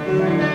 Amen.